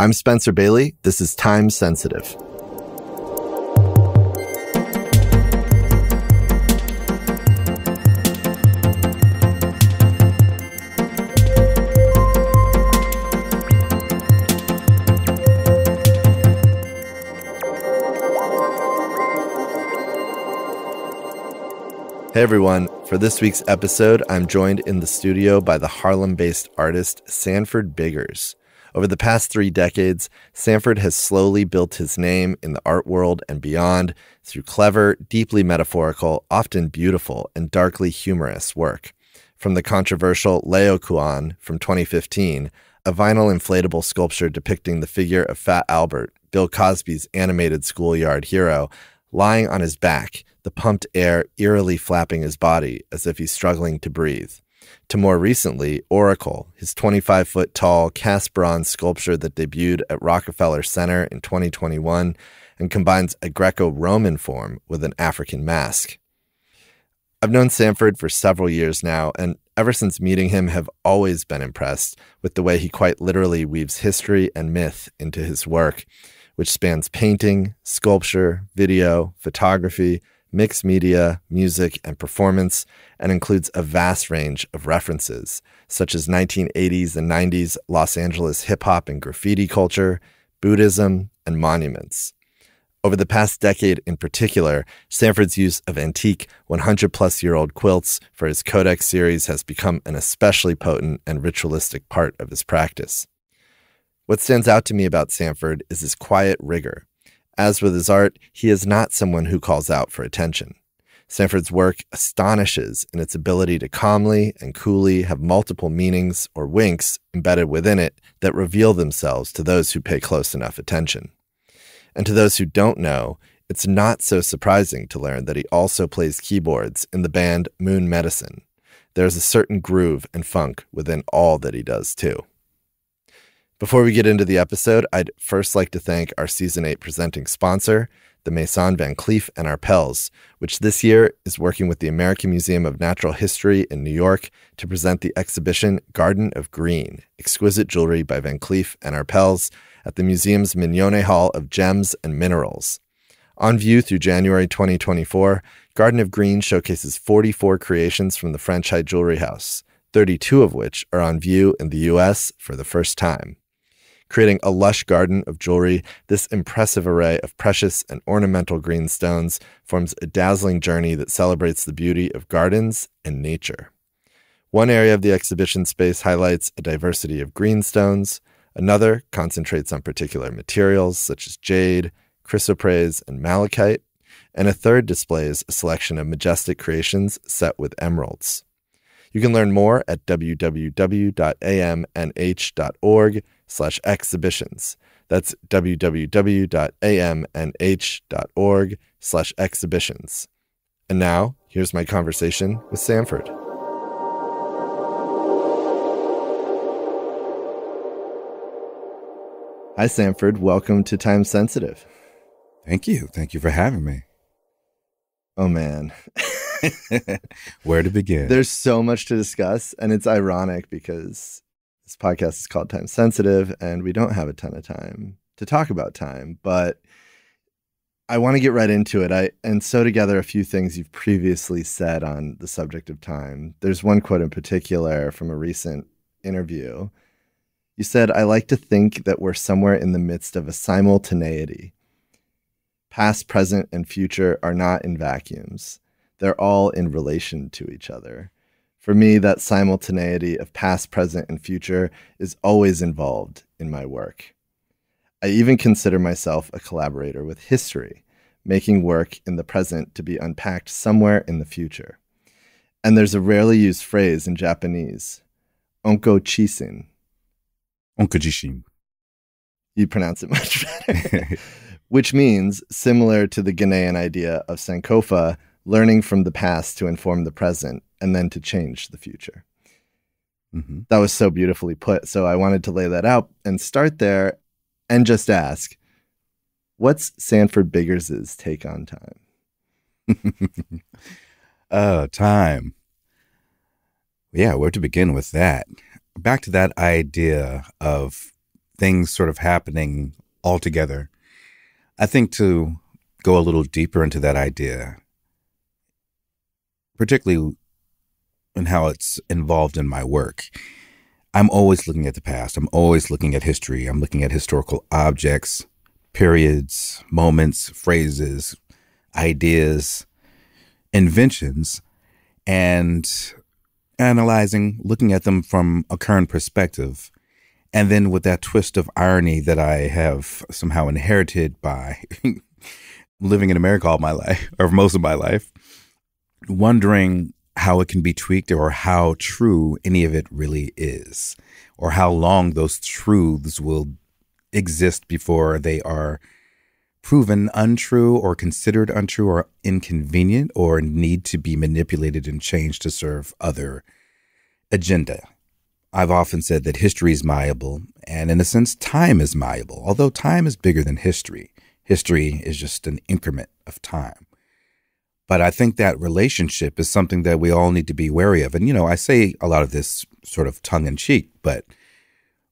I'm Spencer Bailey. This is Time Sensitive. Hey everyone, for this week's episode, I'm joined in the studio by the Harlem based artist Sanford Biggers. Over the past three decades, Sanford has slowly built his name in the art world and beyond through clever, deeply metaphorical, often beautiful, and darkly humorous work. From the controversial Laocoon from 2015, a vinyl inflatable sculpture depicting the figure of Fat Albert, Bill Cosby's animated schoolyard hero, lying on his back, the pumped air eerily flapping his body as if he's struggling to breathe. To more recently, Oracle, his 25 foot tall cast bronze sculpture that debuted at Rockefeller Center in 2021 and combines a Greco Roman form with an African mask. I've known Sanford for several years now, and ever since meeting him, have always been impressed with the way he quite literally weaves history and myth into his work which spans painting, sculpture, video, photography, mixed media, music, and performance, and includes a vast range of references, such as 1980s and 90s Los Angeles hip hop and graffiti culture, Buddhism, and monuments. Over the past decade in particular, Sanford's use of antique 100 plus year old quilts for his Codex series has become an especially potent and ritualistic part of his practice. What stands out to me about Sanford is his quiet rigor. As with his art, he is not someone who calls out for attention. Sanford's work astonishes in its ability to calmly and coolly have multiple meanings or winks embedded within it that reveal themselves to those who pay close enough attention. And to those who don't know, it's not so surprising to learn that he also plays keyboards in the band Moon Medicine. There's a certain groove and funk within all that he does, too. Before we get into the episode, I'd first like to thank our season 8 presenting sponsor, the Maison Van Cleef and Arpels, which this year is working with the American Museum of Natural History in New York to present the exhibition Garden of Green, exquisite jewelry by Van Cleef and Arpels at the museum's Mignone Hall of Gems and Minerals. On view through January 2024, Garden of Green showcases 44 creations from the French High Jewelry House, 32 of which are on view in the US for the first time. Creating a lush garden of jewelry, this impressive array of precious and ornamental green stones forms a dazzling journey that celebrates the beauty of gardens and nature. One area of the exhibition space highlights a diversity of green stones, another concentrates on particular materials such as jade, chrysoprase, and malachite, and a third displays a selection of majestic creations set with emeralds. You can learn more at www.amnh.org slash exhibitions. That's www.amnh.org slash exhibitions. And now, here's my conversation with Sanford. Hi, Sanford. Welcome to Time Sensitive. Thank you. Thank you for having me. Oh, man. Where to begin? There's so much to discuss, and it's ironic because this podcast is called Time Sensitive, and we don't have a ton of time to talk about time, but I want to get right into it. I and sew together a few things you've previously said on the subject of time. There's one quote in particular from a recent interview. You said, I like to think that we're somewhere in the midst of a simultaneity. Past, present, and future are not in vacuums, they're all in relation to each other. For me, that simultaneity of past, present, and future is always involved in my work. I even consider myself a collaborator with history, making work in the present to be unpacked somewhere in the future. And there's a rarely used phrase in Japanese, onko chisin. Onkojishin. You pronounce it much better. Which means, similar to the Ghanaian idea of Sankofa, learning from the past to inform the present and then to change the future. Mm-hmm. That was so beautifully put. So I wanted to lay that out and start there and just ask what's Sanford Biggers' take on time? oh, time. Yeah, where to begin with that? Back to that idea of things sort of happening all together. I think to go a little deeper into that idea, particularly in how it's involved in my work, I'm always looking at the past. I'm always looking at history. I'm looking at historical objects, periods, moments, phrases, ideas, inventions, and analyzing, looking at them from a current perspective. And then with that twist of irony that I have somehow inherited by living in America all my life, or most of my life, wondering how it can be tweaked or how true any of it really is, or how long those truths will exist before they are proven untrue or considered untrue or inconvenient or need to be manipulated and changed to serve other agenda. I've often said that history is malleable, and in a sense, time is malleable. Although time is bigger than history, history is just an increment of time. But I think that relationship is something that we all need to be wary of. And, you know, I say a lot of this sort of tongue in cheek, but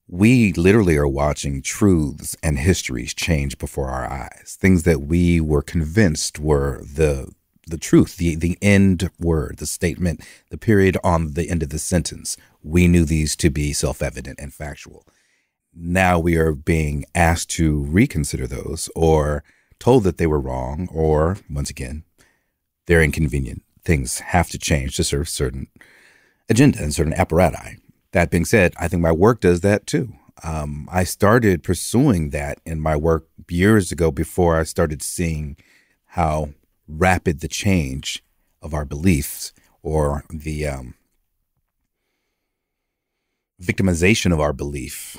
we literally are watching truths and histories change before our eyes. Things that we were convinced were the the truth, the the end word, the statement, the period on the end of the sentence. We knew these to be self-evident and factual. Now we are being asked to reconsider those or told that they were wrong or once again, they're inconvenient. Things have to change to serve certain agenda and certain apparatus. That being said, I think my work does that too. Um, I started pursuing that in my work years ago before I started seeing how rapid the change of our beliefs or the um, victimization of our belief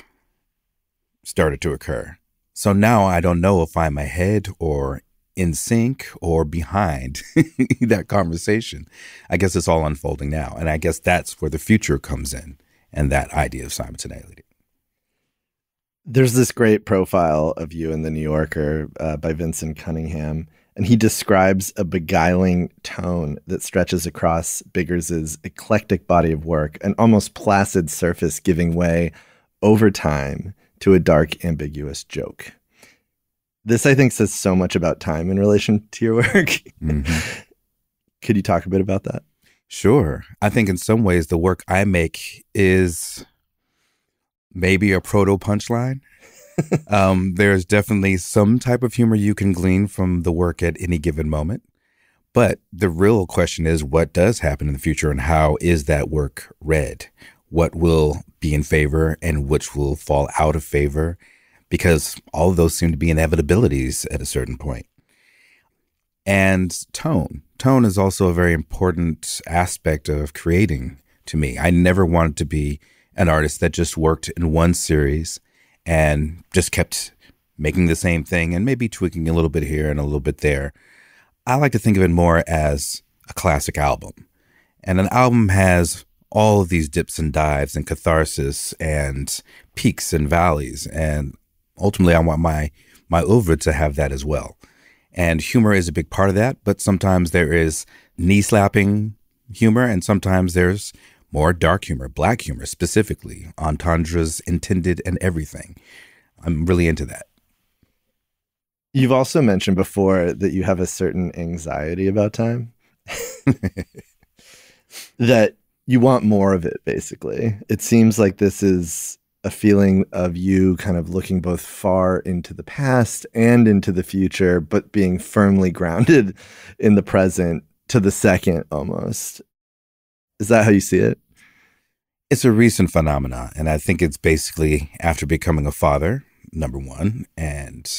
started to occur. So now I don't know if I'm ahead or in sync or behind that conversation. I guess it's all unfolding now. And I guess that's where the future comes in and that idea of simultaneity. There's this great profile of you in the New Yorker uh, by Vinson Cunningham, and he describes a beguiling tone that stretches across Biggers's eclectic body of work, an almost placid surface giving way over time to a dark, ambiguous joke. This, I think, says so much about time in relation to your work. Mm-hmm. Could you talk a bit about that? Sure. I think in some ways the work I make is maybe a proto punchline. um, there's definitely some type of humor you can glean from the work at any given moment. But the real question is what does happen in the future and how is that work read? What will be in favor and which will fall out of favor? Because all of those seem to be inevitabilities at a certain point. And tone tone is also a very important aspect of creating to me. I never wanted to be an artist that just worked in one series and just kept making the same thing and maybe tweaking a little bit here and a little bit there. I like to think of it more as a classic album. And an album has all of these dips and dives and catharsis and peaks and valleys. And ultimately, I want my, my oeuvre to have that as well. And humor is a big part of that, but sometimes there is knee slapping humor, and sometimes there's more dark humor, black humor specifically, entendres intended and everything. I'm really into that. You've also mentioned before that you have a certain anxiety about time. that you want more of it, basically. It seems like this is a feeling of you kind of looking both far into the past and into the future, but being firmly grounded in the present to the second almost. Is that how you see it? It's a recent phenomenon. And I think it's basically after becoming a father, number one. And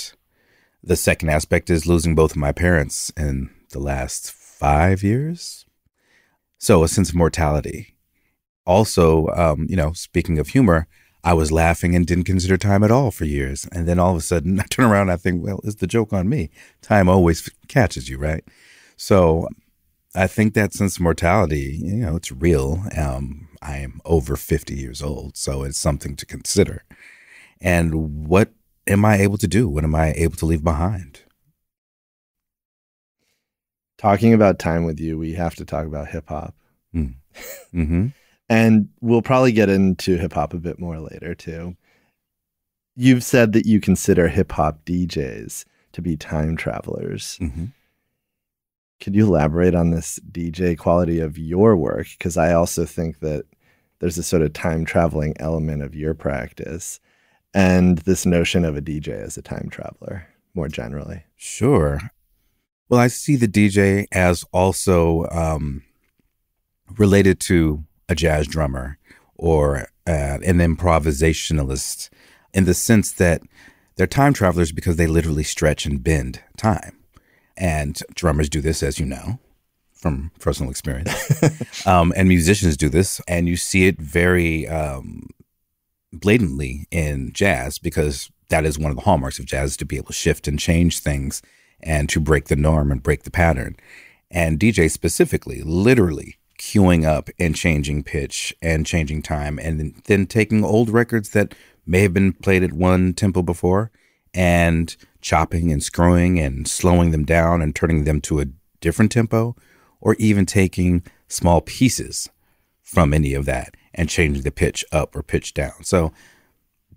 the second aspect is losing both of my parents in the last five years. So a sense of mortality. Also, um, you know, speaking of humor, I was laughing and didn't consider time at all for years. And then all of a sudden I turn around and I think, well, is the joke on me? Time always catches you, right? So I think that sense of mortality, you know, it's real. Um, I am over 50 years old, so it's something to consider. And what am I able to do? What am I able to leave behind? Talking about time with you, we have to talk about hip hop. Mm. Mm-hmm. And we'll probably get into hip hop a bit more later too. You've said that you consider hip hop DJs to be time travelers. Mm-hmm. Could you elaborate on this DJ quality of your work? Because I also think that there's a sort of time traveling element of your practice and this notion of a DJ as a time traveler more generally. Sure. Well, I see the DJ as also um, related to a jazz drummer or uh, an improvisationalist in the sense that they're time travelers because they literally stretch and bend time. And drummers do this, as you know, from personal experience. um, and musicians do this, and you see it very um, blatantly in jazz because that is one of the hallmarks of jazz to be able to shift and change things and to break the norm and break the pattern. And DJ specifically, literally queuing up and changing pitch and changing time, and then taking old records that may have been played at one tempo before and chopping and screwing and slowing them down and turning them to a different tempo, or even taking small pieces from any of that and changing the pitch up or pitch down. So,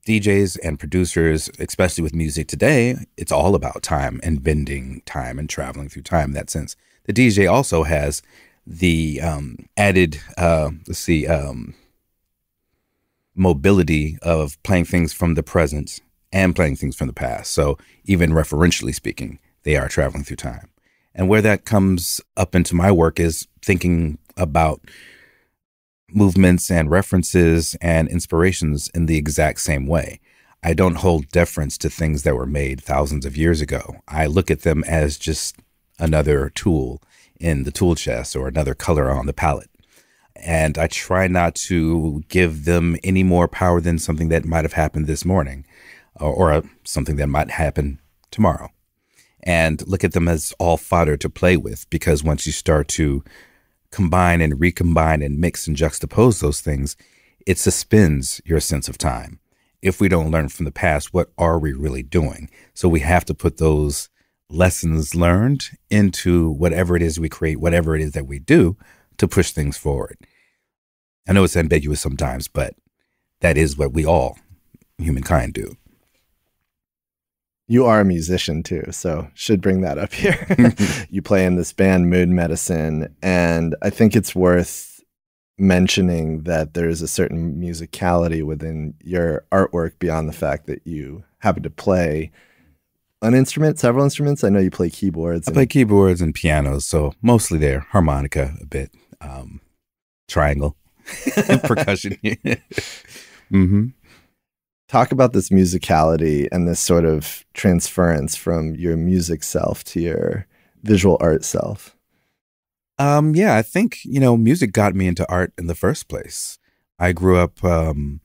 DJs and producers, especially with music today, it's all about time and bending time and traveling through time in that sense. The DJ also has the um, added, uh, let's see, um, mobility of playing things from the present and playing things from the past. So even referentially speaking, they are traveling through time. And where that comes up into my work is thinking about movements and references and inspirations in the exact same way. I don't hold deference to things that were made thousands of years ago. I look at them as just another tool in the tool chest or another color on the palette and I try not to give them any more power than something that might have happened this morning uh, or, or something that might happen tomorrow. And look at them as all fodder to play with because once you start to combine and recombine and mix and juxtapose those things, it suspends your sense of time. If we don't learn from the past, what are we really doing? So we have to put those lessons learned into whatever it is we create, whatever it is that we do to push things forward. I know it's ambiguous sometimes, but that is what we all, humankind, do. You are a musician too, so should bring that up here. you play in this band Moon Medicine, and I think it's worth mentioning that there's a certain musicality within your artwork beyond the fact that you happen to play an instrument, several instruments. I know you play keyboards. I play keyboards and pianos, so mostly there, harmonica a bit, um, triangle. percussion. mm-hmm. Talk about this musicality and this sort of transference from your music self to your visual art self. Um, yeah, I think you know music got me into art in the first place. I grew up um,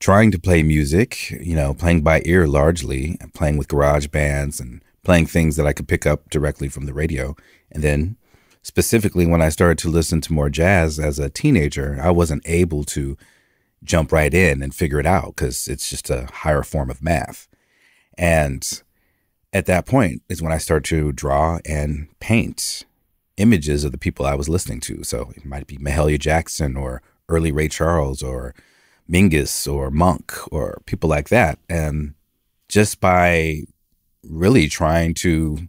trying to play music, you know, playing by ear largely, playing with garage bands and playing things that I could pick up directly from the radio, and then specifically when I started to listen to more jazz as a teenager, I wasn't able to jump right in and figure it out because it's just a higher form of math. And at that point is when I started to draw and paint images of the people I was listening to. So it might be Mahalia Jackson or early Ray Charles or Mingus or Monk or people like that. And just by really trying to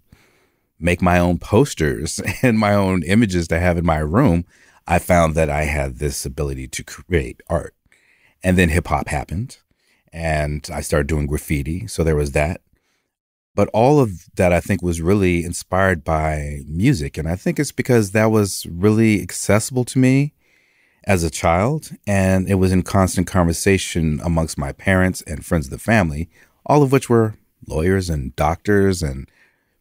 make my own posters and my own images to have in my room, I found that I had this ability to create art. And then hip hop happened and I started doing graffiti. So there was that. But all of that I think was really inspired by music. And I think it's because that was really accessible to me as a child. And it was in constant conversation amongst my parents and friends of the family, all of which were lawyers and doctors and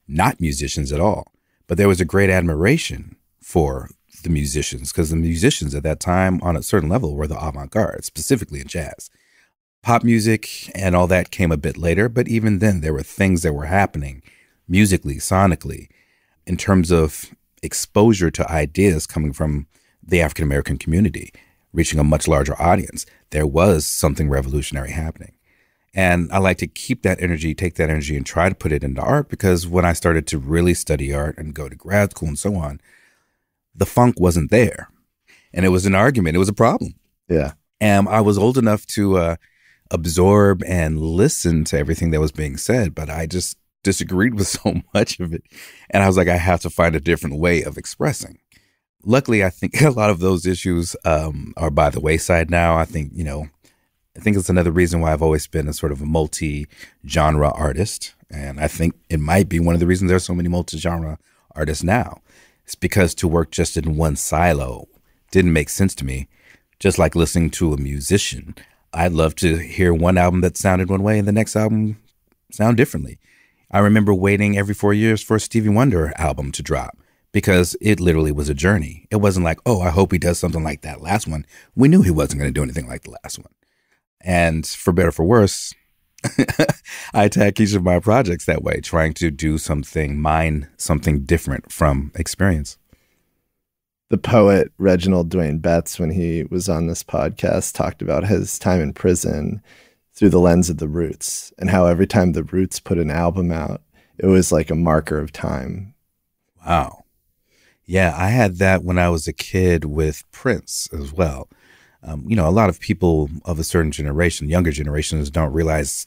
not musicians at all. But there was a great admiration for the musicians because the musicians at that time, on a certain level, were the avant garde, specifically in jazz. Pop music and all that came a bit later, but even then, there were things that were happening musically, sonically, in terms of exposure to ideas coming from the African American community, reaching a much larger audience. There was something revolutionary happening. And I like to keep that energy, take that energy, and try to put it into art because when I started to really study art and go to grad school and so on, the funk wasn't there. And it was an argument, it was a problem. Yeah. And I was old enough to uh, absorb and listen to everything that was being said, but I just disagreed with so much of it. And I was like, I have to find a different way of expressing. Luckily, I think a lot of those issues um, are by the wayside now. I think, you know, I think it's another reason why I've always been a sort of a multi genre artist. And I think it might be one of the reasons there's so many multi genre artists now. It's because to work just in one silo didn't make sense to me. Just like listening to a musician, I'd love to hear one album that sounded one way and the next album sound differently. I remember waiting every four years for a Stevie Wonder album to drop because it literally was a journey. It wasn't like, oh, I hope he does something like that last one. We knew he wasn't going to do anything like the last one. And for better for worse, I attack each of my projects that way, trying to do something, mine something different from experience. The poet Reginald Dwayne Betts, when he was on this podcast, talked about his time in prison through the lens of the Roots and how every time the Roots put an album out, it was like a marker of time. Wow. Yeah, I had that when I was a kid with Prince as well um, you know, a lot of people of a certain generation, younger generations, don't realize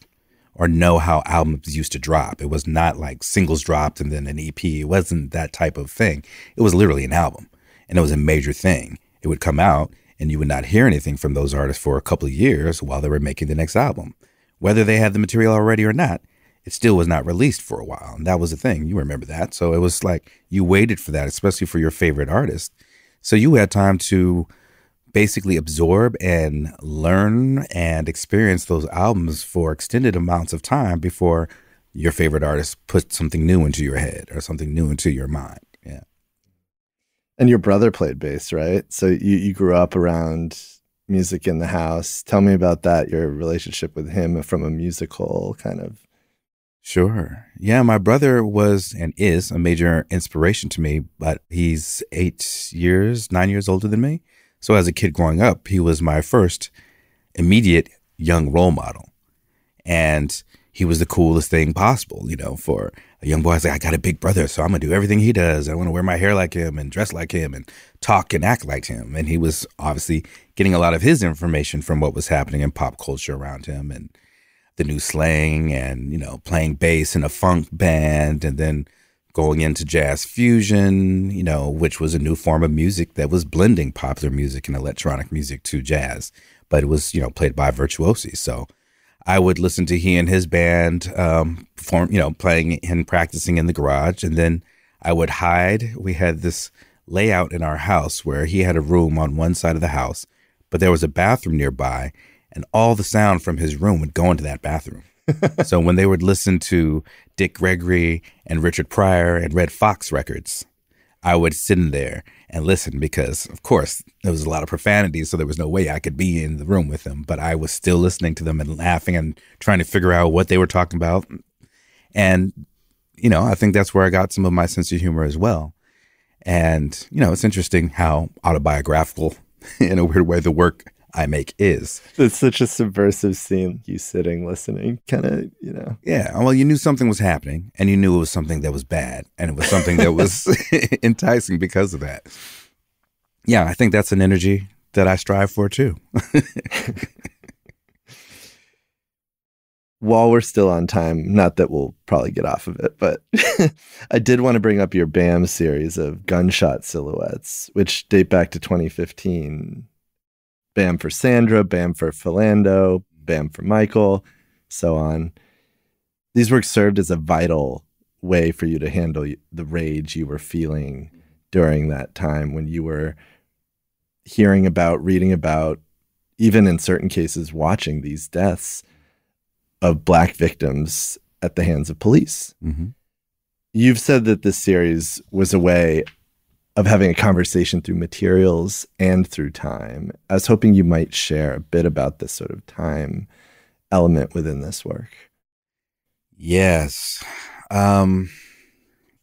or know how albums used to drop. It was not like singles dropped and then an EP. It wasn't that type of thing. It was literally an album, and it was a major thing. It would come out, and you would not hear anything from those artists for a couple of years while they were making the next album. Whether they had the material already or not, it still was not released for a while. And that was the thing. You remember that. So it was like you waited for that, especially for your favorite artist. So you had time to basically absorb and learn and experience those albums for extended amounts of time before your favorite artist put something new into your head or something new into your mind. Yeah. And your brother played bass, right? So you, you grew up around music in the house. Tell me about that, your relationship with him from a musical kind of. Sure. Yeah, my brother was and is a major inspiration to me, but he's eight years, nine years older than me. So as a kid growing up, he was my first immediate young role model. And he was the coolest thing possible, you know, for a young boy. I was like, I got a big brother, so I'm gonna do everything he does. I want to wear my hair like him and dress like him and talk and act like him. And he was obviously getting a lot of his information from what was happening in pop culture around him and the new slang and, you know, playing bass in a funk band and then going into jazz fusion, you know, which was a new form of music that was blending popular music and electronic music to jazz, but it was, you know, played by virtuosi. So I would listen to he and his band um, perform, you know, playing and practicing in the garage. And then I would hide. We had this layout in our house where he had a room on one side of the house, but there was a bathroom nearby, and all the sound from his room would go into that bathroom. so when they would listen to Dick Gregory and Richard Pryor and Redd Foxx records, I would sit in there and listen because, of course, there was a lot of profanity, so there was no way I could be in the room with them. But I was still listening to them and laughing and trying to figure out what they were talking about. And, you know, I think that's where I got some of my sense of humor as well. And, you know, it's interesting how autobiographical, in a weird way, the work I make is. It's such a subversive scene. You sitting, listening, kind of, you know. Yeah. Well, you knew something was happening and you knew it was something that was bad and it was something that was enticing because of that. Yeah. I think that's an energy that I strive for too. While we're still on time, not that we'll probably get off of it, but I did want to bring up your BAM series of gunshot silhouettes, which date back to 2015 Bam for Sandra, Bam for Philando, Bam for Michael, so on. These works served as a vital way for you to handle the rage you were feeling during that time when you were hearing about, reading about, even in certain cases, watching these deaths of Black victims at the hands of police. Mm-hmm. You've said that this series was a way of having a conversation through materials and through time. I was hoping you might share a bit about this sort of time element within this work. Yes. Um,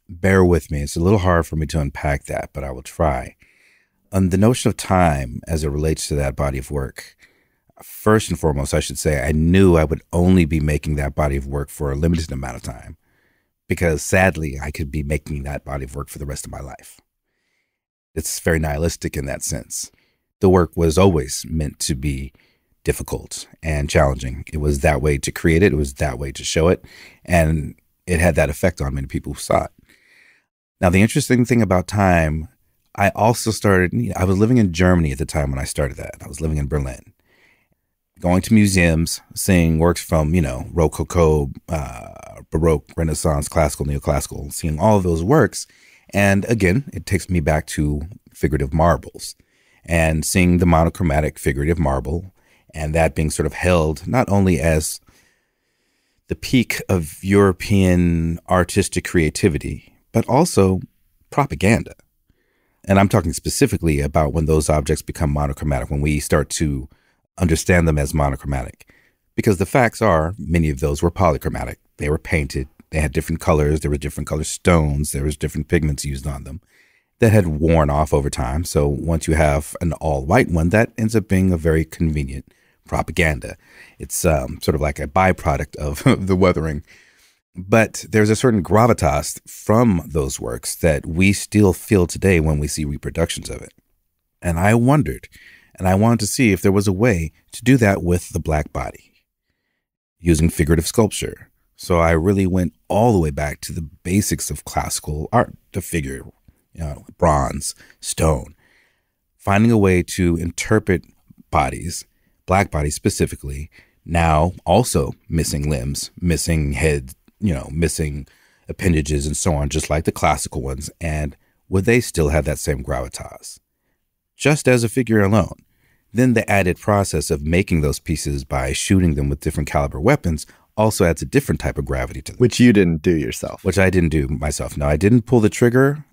bear with me. It's a little hard for me to unpack that, but I will try. On the notion of time as it relates to that body of work, first and foremost, I should say I knew I would only be making that body of work for a limited amount of time because sadly, I could be making that body of work for the rest of my life. It's very nihilistic in that sense. The work was always meant to be difficult and challenging. It was that way to create it, it was that way to show it. And it had that effect on many people who saw it. Now, the interesting thing about time, I also started, I was living in Germany at the time when I started that. I was living in Berlin, going to museums, seeing works from, you know, Rococo, uh, Baroque, Renaissance, classical, neoclassical, seeing all of those works. And again, it takes me back to figurative marbles and seeing the monochromatic figurative marble and that being sort of held not only as the peak of European artistic creativity, but also propaganda. And I'm talking specifically about when those objects become monochromatic, when we start to understand them as monochromatic. Because the facts are, many of those were polychromatic. They were painted, they had different colors, there were different color stones, there was different pigments used on them that had worn off over time. So once you have an all white one, that ends up being a very convenient propaganda. It's um, sort of like a byproduct of the weathering. But there's a certain gravitas from those works that we still feel today when we see reproductions of it. And I wondered, and I wanted to see if there was a way to do that with the black body using figurative sculpture. So I really went all the way back to the basics of classical art, the figure, you know, bronze, stone, finding a way to interpret bodies, black bodies specifically, now also missing limbs, missing head, you know, missing appendages and so on, just like the classical ones. And would they still have that same gravitas? Just as a figure alone. Then the added process of making those pieces by shooting them with different caliber weapons also adds a different type of gravity to them. Which you didn't do yourself. Which I didn't do myself. No, I didn't pull the trigger.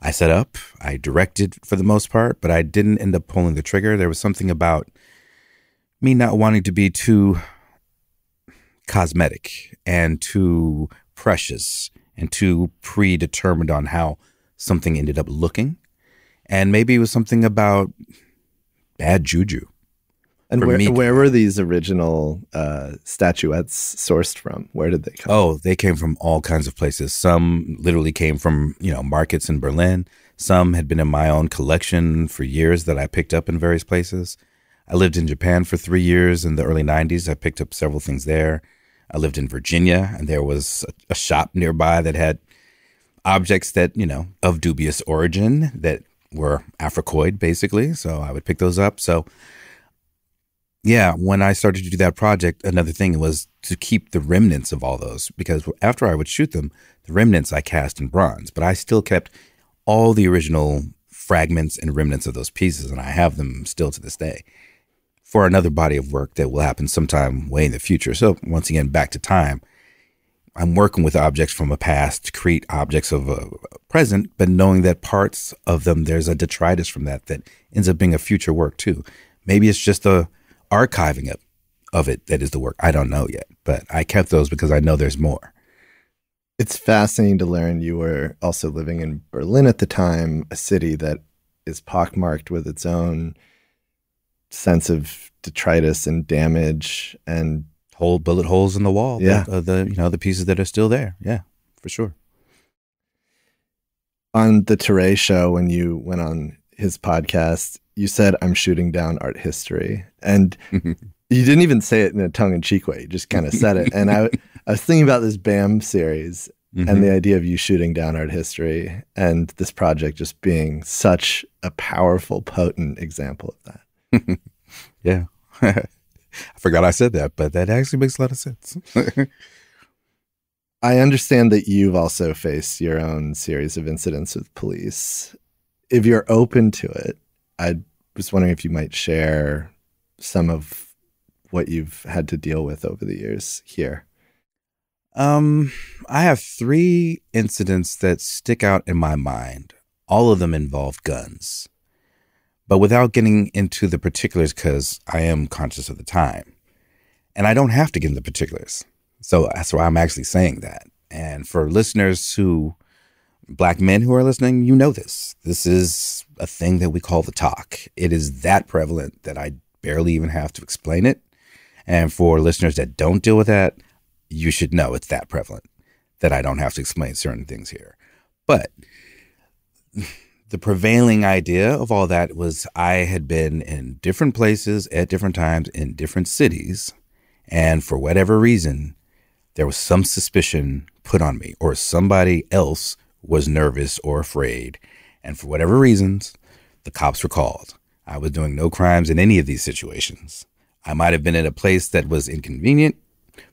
I set up, I directed for the most part, but I didn't end up pulling the trigger. There was something about me not wanting to be too cosmetic and too precious and too predetermined on how something ended up looking. And maybe it was something about bad juju. And where, where were these original uh, statuettes sourced from? Where did they come? Oh, they came from all kinds of places. Some literally came from you know markets in Berlin. Some had been in my own collection for years that I picked up in various places. I lived in Japan for three years in the early '90s. I picked up several things there. I lived in Virginia, and there was a, a shop nearby that had objects that you know of dubious origin that were Africoid, basically. So I would pick those up. So yeah, when I started to do that project, another thing was to keep the remnants of all those because after I would shoot them, the remnants I cast in bronze, but I still kept all the original fragments and remnants of those pieces, and I have them still to this day for another body of work that will happen sometime way in the future. So, once again, back to time, I'm working with objects from a past to create objects of a present, but knowing that parts of them, there's a detritus from that that ends up being a future work too. Maybe it's just a archiving of, of it that is the work. I don't know yet, but I kept those because I know there's more. It's fascinating to learn you were also living in Berlin at the time, a city that is pockmarked with its own sense of detritus and damage and whole bullet holes in the wall. Yeah, the, the you know the pieces that are still there. Yeah, for sure. On the Touré show, when you went on his podcast, you said I'm shooting down art history, and you didn't even say it in a tongue-in-cheek way. You just kind of said it, and I, I was thinking about this BAM series mm-hmm. and the idea of you shooting down art history, and this project just being such a powerful, potent example of that. yeah, I forgot I said that, but that actually makes a lot of sense. I understand that you've also faced your own series of incidents with police. If you're open to it, I was wondering if you might share some of what you've had to deal with over the years here. Um, I have three incidents that stick out in my mind. All of them involve guns. But without getting into the particulars, because I am conscious of the time. And I don't have to get into the particulars. So that's why I'm actually saying that. And for listeners who black men who are listening, you know this. This is a thing that we call the talk. It is that prevalent that I barely even have to explain it. And for listeners that don't deal with that, you should know it's that prevalent that I don't have to explain certain things here. But the prevailing idea of all that was I had been in different places at different times in different cities. And for whatever reason, there was some suspicion put on me, or somebody else was nervous or afraid. And for whatever reasons, the cops were called. I was doing no crimes in any of these situations. I might have been in a place that was inconvenient,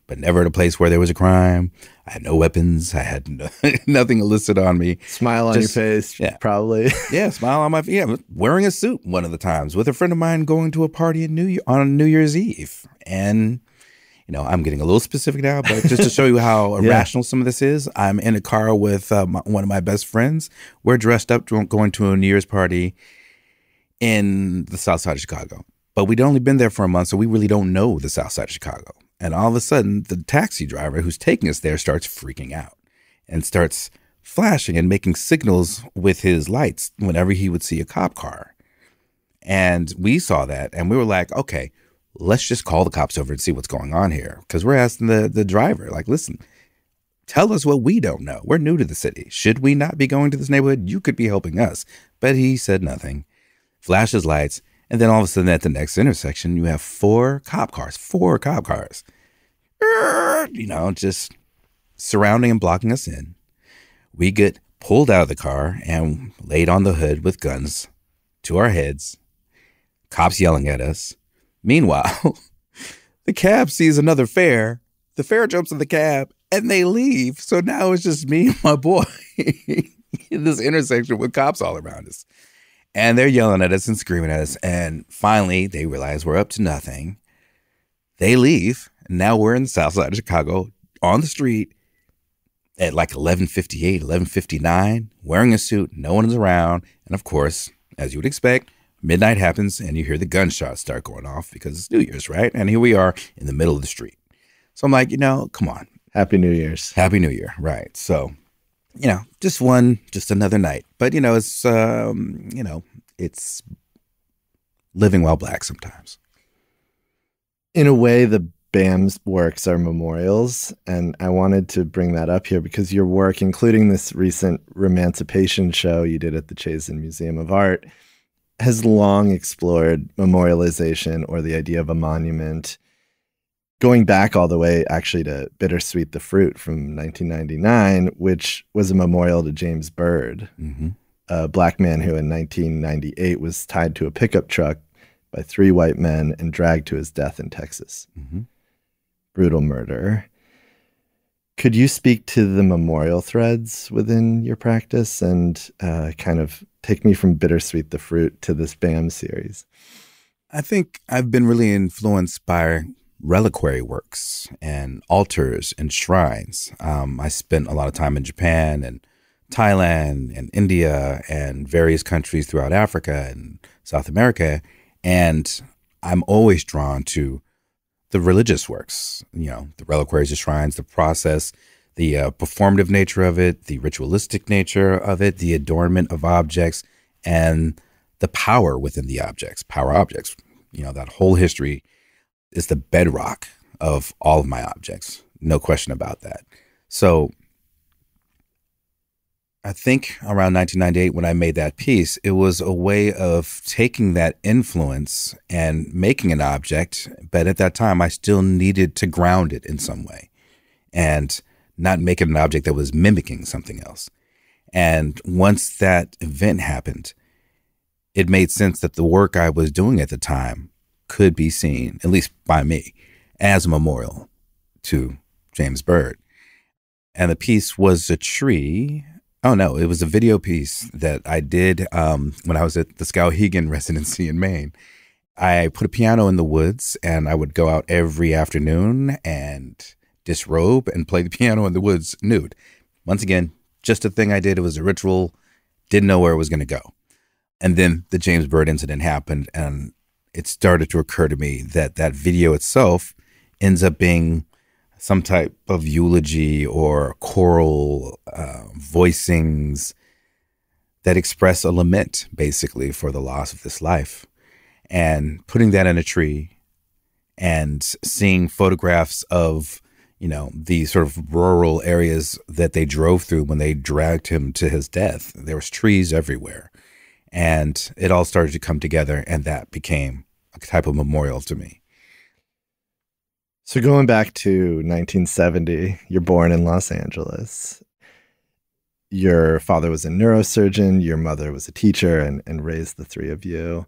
but never at a place where there was a crime. I had no weapons. I had no, nothing illicit on me. Smile on Just, your face, yeah. probably. yeah, smile on my face. Yeah, wearing a suit one of the times with a friend of mine going to a party in New Year, on New Year's Eve. And, you know, I'm getting a little specific now, but just to show you how yeah. irrational some of this is, I'm in a car with uh, my, one of my best friends. We're dressed up going to a New Year's party in the south side of Chicago. But we'd only been there for a month, so we really don't know the south side of Chicago. And all of a sudden, the taxi driver who's taking us there starts freaking out and starts flashing and making signals with his lights whenever he would see a cop car. And we saw that and we were like, okay, let's just call the cops over and see what's going on here. Because we're asking the, the driver, like, listen, tell us what we don't know. We're new to the city. Should we not be going to this neighborhood? You could be helping us. But he said nothing, flashes lights, and then all of a sudden at the next intersection, you have four cop cars, four cop cars, you know, just surrounding and blocking us in. We get pulled out of the car and laid on the hood with guns to our heads, cops yelling at us. Meanwhile, the cab sees another fare. The fare jumps in the cab and they leave. So now it's just me and my boy in this intersection with cops all around us. And they're yelling at us and screaming at us. And finally, they realize we're up to nothing. They leave. And now we're in the south side of Chicago on the street at like 1158, 1159, wearing a suit. No one is around. And of course, as you would expect, midnight happens and you hear the gunshots start going off because it's New Year's, right? And here we are in the middle of the street. So I'm like, you know, come on. Happy New Year's. Happy New Year. Right. So you know, just one, just another night. But you know, it's um, you know, it's living while black sometimes. In a way, the BAM's works are memorials, and I wanted to bring that up here because your work, including this recent Remancipation show you did at the Chazen Museum of Art, has long explored memorialization or the idea of a monument going back all the way actually to Bittersweet the Fruit from 1999, which was a memorial to James Byrd, mm-hmm. a black man who in 1998 was tied to a pickup truck by three white men and dragged to his death in Texas. Mm-hmm. Brutal murder. Could you speak to the memorial threads within your practice and uh, kind of take me from Bittersweet the Fruit to this BAM series? I think I've been really influenced by reliquary works and altars and shrines. Um, I spent a lot of time in Japan and Thailand and India and various countries throughout Africa and South America. And I'm always drawn to the religious works, you know, the reliquaries, the shrines, the process, the uh, performative nature of it, the ritualistic nature of it, the adornment of objects, and the power within the objects, power objects. You know, that whole history is the bedrock of all of my objects. No question about that. So I think around 1998, when I made that piece, it was a way of taking that influence and making an object. But at that time, I still needed to ground it in some way and not make it an object that was mimicking something else. And once that event happened, it made sense that the work I was doing at the time could be seen, at least by me, as a memorial to James Byrd. And the piece was a tree. Oh no, it was a video piece that I did um, when I was at the Skowhegan residency in Maine. I put a piano in the woods and I would go out every afternoon and disrobe and play the piano in the woods nude. Once again, just a thing I did. It was a ritual, didn't know where it was going to go. And then the James Byrd incident happened and it started to occur to me that that video itself ends up being some type of eulogy or choral uh, voicings that express a lament basically for the loss of this life. And putting that in a tree and seeing photographs of, you know, the sort of rural areas that they drove through when they dragged him to his death. There was trees everywhere. And it all started to come together, and that became a type of memorial to me. So, going back to 1970, you're born in Los Angeles. Your father was a neurosurgeon, your mother was a teacher, and, and raised the three of you.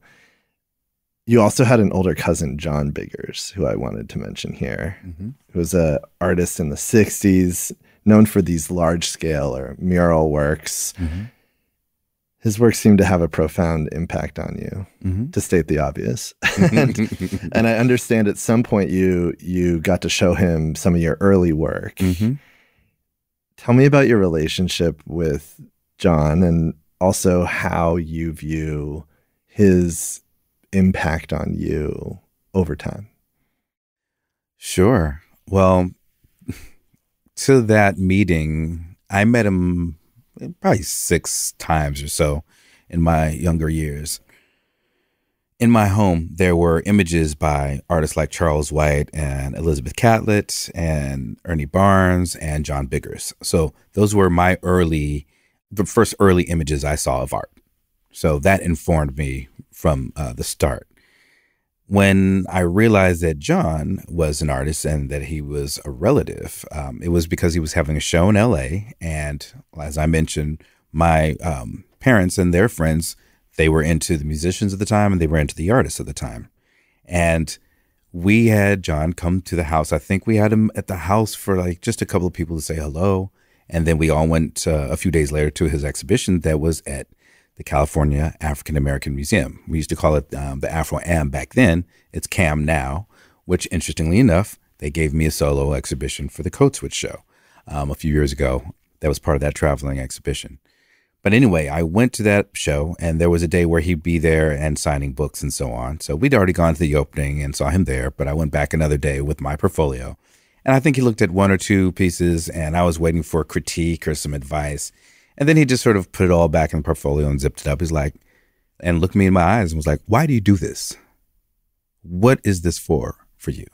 You also had an older cousin, John Biggers, who I wanted to mention here, mm-hmm. who was an artist in the 60s, known for these large scale or mural works. Mm-hmm his work seemed to have a profound impact on you, mm-hmm. to state the obvious. and, and, I understand at some point you you got to show him some of your early work. Mm-hmm. Tell me about your relationship with John and also how you view his impact on you over time. Sure. Well, to that meeting, I met him eh, probably six times or so in my younger years. In my home, there were images by artists like Charles White and Elizabeth Catlett and Ernie Barnes and John Biggers. So those were my early, the first early images I saw of art. So that informed me from uh, the start when I realized that John was an artist and that he was a relative, um, it was because he was having a show in LA. And as I mentioned, my um, parents and their friends, they were into the musicians at the time and they were into the artists at the time. And we had John come to the house. I think we had him at the house for like just a couple of people to say hello. And then we all went uh, a few days later to his exhibition that was at the California African American Museum. We used to call it um, the Afro Am back then. It's CAM now, which interestingly enough, they gave me a solo exhibition for the Code Switch show um, a few years ago. That was part of that traveling exhibition. But anyway, I went to that show and there was a day where he'd be there and signing books and so on. So we'd already gone to the opening and saw him there, but I went back another day with my portfolio. And I think he looked at one or two pieces and I was waiting for critique or some advice. And then he just sort of put it all back in the portfolio and zipped it up. He's like, and looked me in my eyes and was like, why do you do this? What is this for, for you?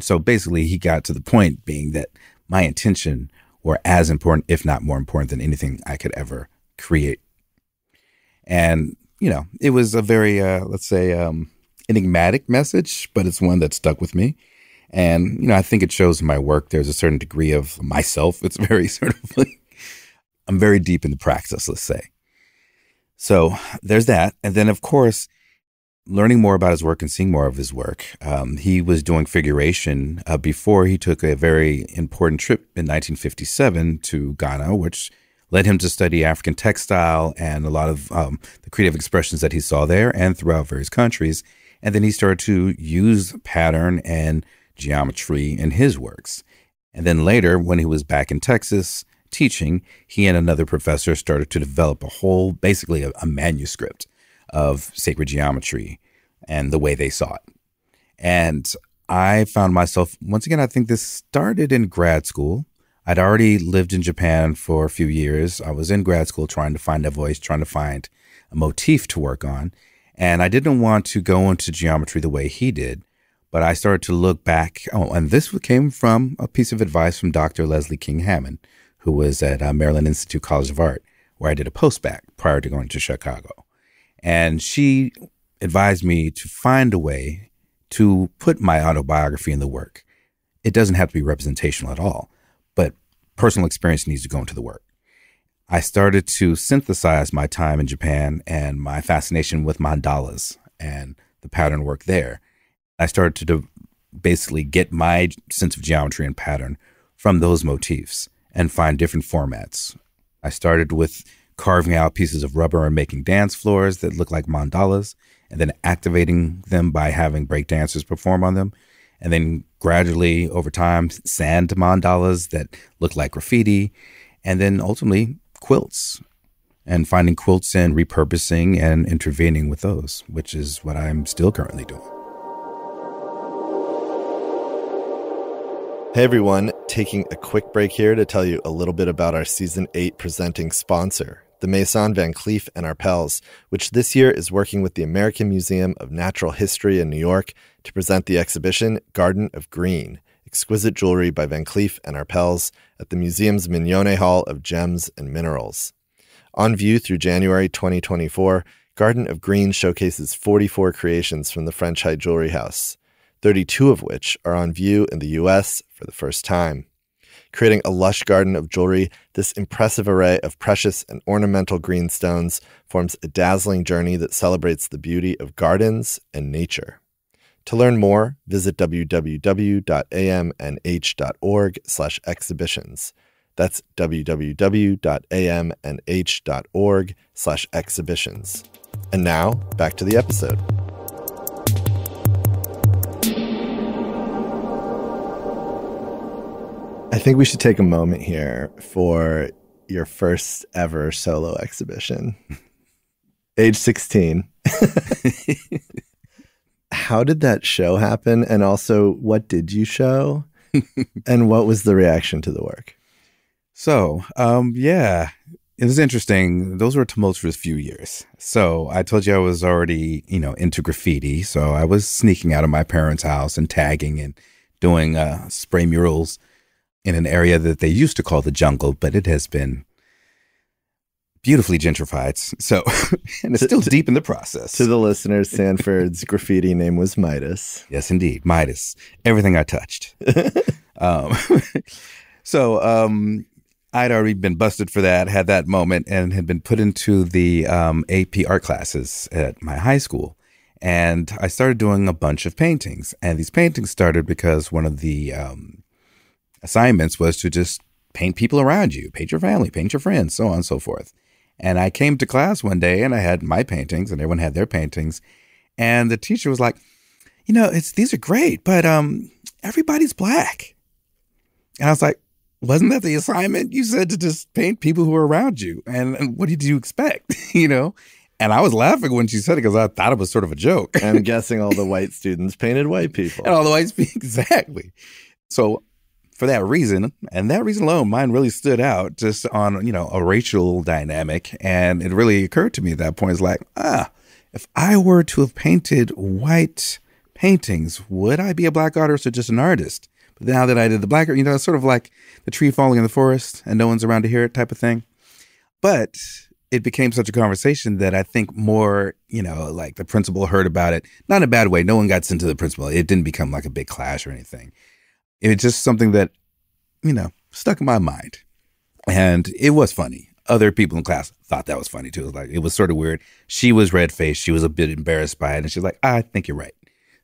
So basically, he got to the point being that my intention were as important, if not more important than anything I could ever create. And, you know, it was a very, uh, let's say, um, enigmatic message, but it's one that stuck with me. And, you know, I think it shows in my work there's a certain degree of myself. It's very sort of like, I'm very deep in the practice, let's say. So there's that. And then, of course, learning more about his work and seeing more of his work. Um, he was doing figuration uh, before he took a very important trip in 1957 to Ghana, which led him to study African textile and a lot of um, the creative expressions that he saw there and throughout various countries. And then he started to use pattern and geometry in his works. And then later, when he was back in Texas, teaching, he and another professor started to develop a whole, basically a, a manuscript of sacred geometry and the way they saw it. And I found myself, once again, I think this started in grad school. I'd already lived in Japan for a few years. I was in grad school trying to find a voice, trying to find a motif to work on. And I didn't want to go into geometry the way he did, but I started to look back. Oh, and this came from a piece of advice from Dr. Leslie King Hammond, who was at uh, Maryland Institute College of Art, where I did a postbac prior to going to Chicago. And she advised me to find a way to put my autobiography in the work. It doesn't have to be representational at all, but personal experience needs to go into the work. I started to synthesize my time in Japan and my fascination with mandalas and the pattern work there. I started to basically get my sense of geometry and pattern from those motifs and find different formats. I started with carving out pieces of rubber and making dance floors that look like mandalas, and then activating them by having break dancers perform on them. And then gradually, over time, sand mandalas that look like graffiti, and then ultimately quilts and finding quilts and repurposing and intervening with those, which is what I'm still currently doing. Hey everyone, taking a quick break here to tell you a little bit about our season 8 presenting sponsor, the Maison Van Cleef and Arpels, which this year is working with the American Museum of Natural History in New York to present the exhibition Garden of Green, exquisite jewelry by Van Cleef and Arpels at the museum's Mignone Hall of Gems and Minerals. On view through January 2024, Garden of Green showcases 44 creations from the French High Jewelry House, 32 of which are on view in the US for the first time. Creating a lush garden of jewelry, this impressive array of precious and ornamental green stones forms a dazzling journey that celebrates the beauty of gardens and nature. To learn more, visit www.amnh.org/exhibitions. That's www.amnh.org/exhibitions. And now, back to the episode. I think we should take a moment here for your first ever solo exhibition. Age 16. How did that show happen? And also, what did you show? and what was the reaction to the work? So, um, yeah, it was interesting. Those were tumultuous few years. So I told you I was already, you know, into graffiti. So I was sneaking out of my parents' house and tagging and doing uh, spray murals in an area that they used to call the jungle, but it has been beautifully gentrified. So, and it's still to, deep in the process. To the listeners, Sanford's graffiti name was Midas. Yes, indeed. Midas. Everything I touched. um, so, um, I'd already been busted for that, had that moment, and had been put into the um, AP art classes at my high school. And I started doing a bunch of paintings. And these paintings started because one of the um, assignments was to just paint people around you, paint your family, paint your friends, so on and so forth. And I came to class one day and I had my paintings and everyone had their paintings. And the teacher was like, you know, it's these are great, but um everybody's black. And I was like, wasn't that the assignment? You said to just paint people who are around you. And, and what did you expect? you know? And I was laughing when she said it because I thought it was sort of a joke. I'm guessing all the white students painted white people. and all the white people, exactly. So for that reason, and that reason alone, mine really stood out just on, you know, a racial dynamic. And it really occurred to me at that point, is like, ah, if I were to have painted white paintings, would I be a black artist or just an artist? But now that I did the black, you know, it's sort of like the tree falling in the forest and no one's around to hear it type of thing. But it became such a conversation that I think more, you know, like the principal heard about it, not in a bad way. No one got sent to the principal. It didn't become like a big clash or anything. It's just something that, you know, stuck in my mind. And it was funny. Other people in class thought that was funny too. It was like it was sort of weird. She was red faced. She was a bit embarrassed by it. And she's like, I think you're right.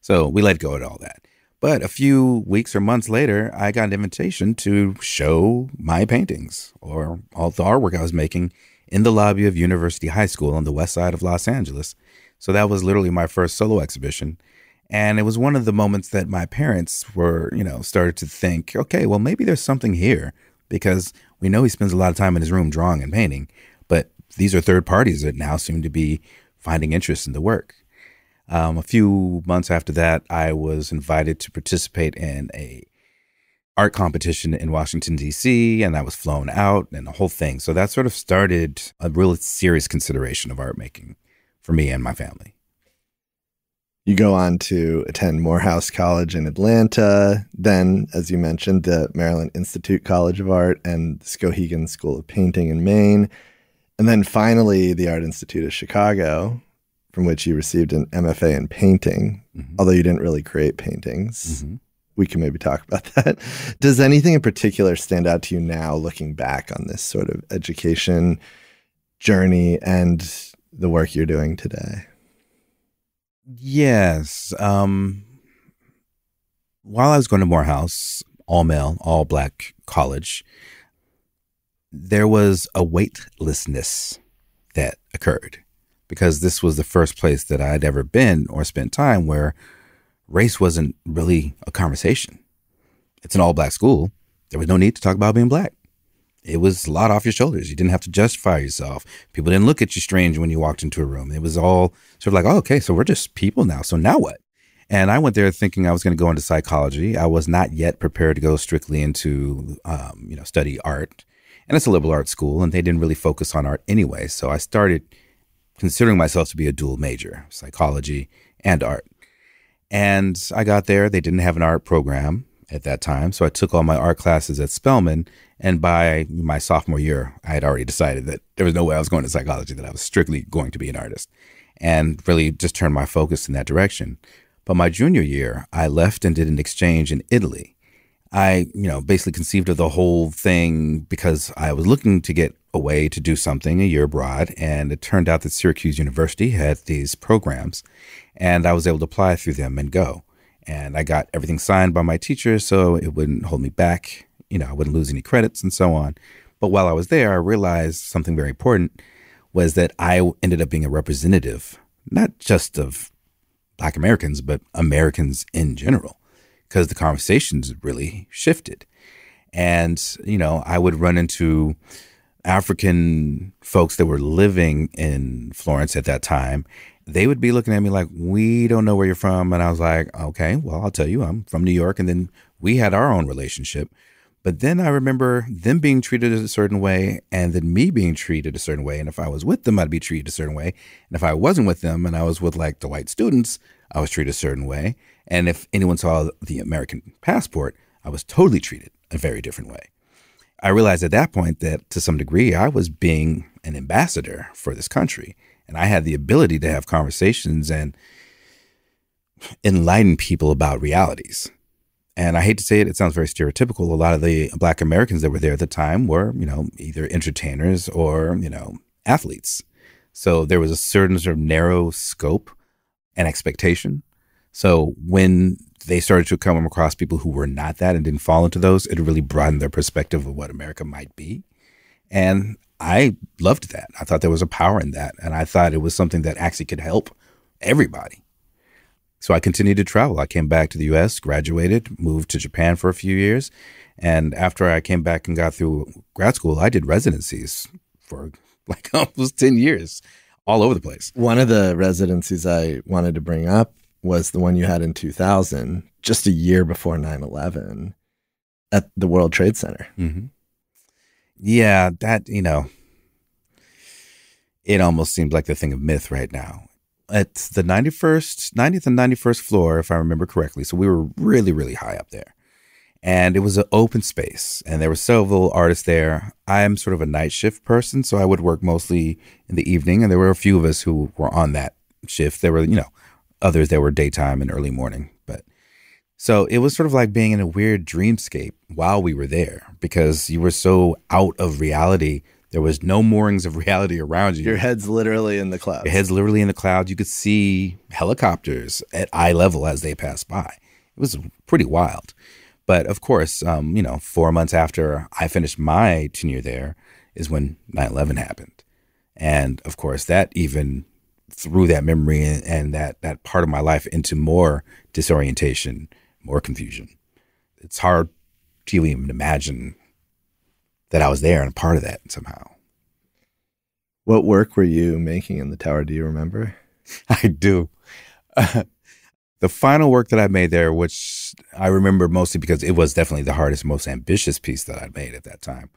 So we let go of all that. But a few weeks or months later, I got an invitation to show my paintings or all the artwork I was making in the lobby of University High School on the west side of Los Angeles. So that was literally my first solo exhibition. And it was one of the moments that my parents were, you know, started to think, okay, well, maybe there's something here because we know he spends a lot of time in his room drawing and painting, but these are third parties that now seem to be finding interest in the work. Um, a few months after that, I was invited to participate in a art competition in Washington D.C. and I was flown out and the whole thing. So that sort of started a real serious consideration of art making for me and my family. You go on to attend Morehouse College in Atlanta, then, as you mentioned, the Maryland Institute College of Art and the Skowhegan School of Painting in Maine, and then finally the Art Institute of Chicago, from which you received an MFA in painting, mm-hmm. although you didn't really create paintings. Mm-hmm. We can maybe talk about that. Does anything in particular stand out to you now, looking back on this sort of education journey and the work you're doing today? Yes. Um, while I was going to Morehouse, all male, all black college, there was a weightlessness that occurred because this was the first place that I'd ever been or spent time where race wasn't really a conversation. It's an all black school. There was no need to talk about being black it was a lot off your shoulders. You didn't have to justify yourself. People didn't look at you strange when you walked into a room. It was all sort of like, oh, okay, so we're just people now. So now what? And I went there thinking I was going to go into psychology. I was not yet prepared to go strictly into, um, you know, study art. And it's a liberal arts school, and they didn't really focus on art anyway. So I started considering myself to be a dual major, psychology and art. And I got there. They didn't have an art program. At that time. So I took all my art classes at Spelman. And by my sophomore year, I had already decided that there was no way I was going to psychology, that I was strictly going to be an artist and really just turned my focus in that direction. But my junior year, I left and did an exchange in Italy. I, you know, basically conceived of the whole thing because I was looking to get away to do something a year abroad. And it turned out that Syracuse University had these programs, and I was able to apply through them and go. And I got everything signed by my teacher, so it wouldn't hold me back. You know, I wouldn't lose any credits and so on. But while I was there, I realized something very important was that I ended up being a representative, not just of Black Americans, but Americans in general, because the conversations really shifted. And, you know, I would run into African folks that were living in Florence at that time, they would be looking at me like, we don't know where you're from. And I was like, okay, well, I'll tell you, I'm from New York. And then we had our own relationship. But then I remember them being treated a certain way and then me being treated a certain way. And if I was with them, I'd be treated a certain way. And if I wasn't with them and I was with like the white students, I was treated a certain way. And if anyone saw the American passport, I was totally treated a very different way. I realized at that point that to some degree I was being an ambassador for this country. And I had the ability to have conversations and enlighten people about realities. And I hate to say it, it sounds very stereotypical. A lot of the black Americans that were there at the time were, you know, either entertainers or, you know, athletes. So there was a certain sort of narrow scope and expectation. So when they started to come across people who were not that and didn't fall into those, it really broadened their perspective of what America might be. And I loved that. I thought there was a power in that. And I thought it was something that actually could help everybody. So I continued to travel. I came back to the US, graduated, moved to Japan for a few years. And after I came back and got through grad school, I did residencies for like almost 10 years all over the place. One of the residencies I wanted to bring up was the one you had in 2000, just a year before 9 11 at the World Trade Center. Mm-hmm. Yeah, that, you know, it almost seems like the thing of myth right now. At the 91st, 90th and 91st floor, if I remember correctly. So we were really, really high up there. And it was an open space, and there were several artists there. I'm sort of a night shift person, so I would work mostly in the evening, and there were a few of us who were on that shift. There were, you know, others that were daytime and early morning. So it was sort of like being in a weird dreamscape while we were there because you were so out of reality. There was no moorings of reality around you. Your head's literally in the clouds. Your head's literally in the clouds. You could see helicopters at eye level as they passed by. It was pretty wild. But of course, um, you know, four months after I finished my tenure there is when 9 11 happened. And of course, that even threw that memory and, and that that part of my life into more disorientation, more confusion. It's hard to even imagine that I was there and a part of that somehow. What work were you making in the tower? Do you remember? I do. Uh, the final work that I made there, which I remember mostly because it was definitely the hardest, most ambitious piece that I'd made at that time,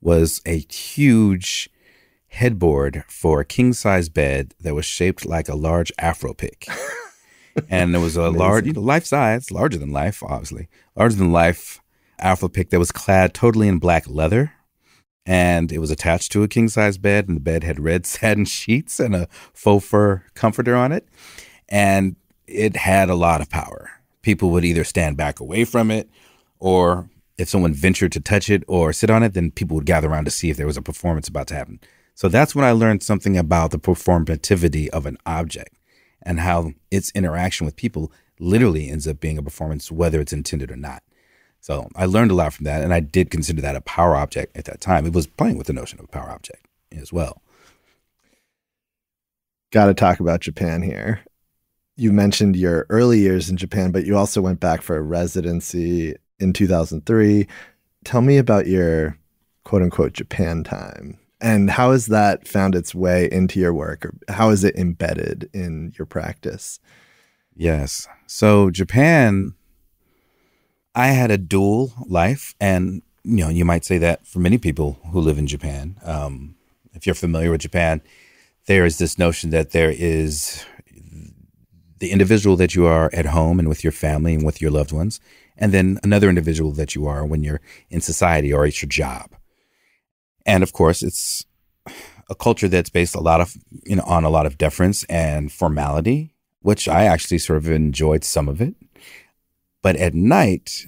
was a huge headboard for a king size bed that was shaped like a large afro pick. and there was a large, you know, life size, larger than life, obviously, larger than life afro pick that was clad totally in black leather. And it was attached to a king size bed, and the bed had red satin sheets and a faux fur comforter on it. And it had a lot of power. People would either stand back away from it, or if someone ventured to touch it or sit on it, then people would gather around to see if there was a performance about to happen. So that's when I learned something about the performativity of an object and how its interaction with people literally ends up being a performance, whether it's intended or not. So I learned a lot from that, and I did consider that a power object at that time. It was playing with the notion of a power object as well. Got to talk about Japan here. You mentioned your early years in Japan, but you also went back for a residency in 2003. Tell me about your quote unquote Japan time and how has that found its way into your work or how is it embedded in your practice yes so japan i had a dual life and you know you might say that for many people who live in japan um, if you're familiar with japan there is this notion that there is the individual that you are at home and with your family and with your loved ones and then another individual that you are when you're in society or it's your job. And of course, it's a culture that's based a lot of, you know, on a lot of deference and formality, which I actually sort of enjoyed some of it. But at night,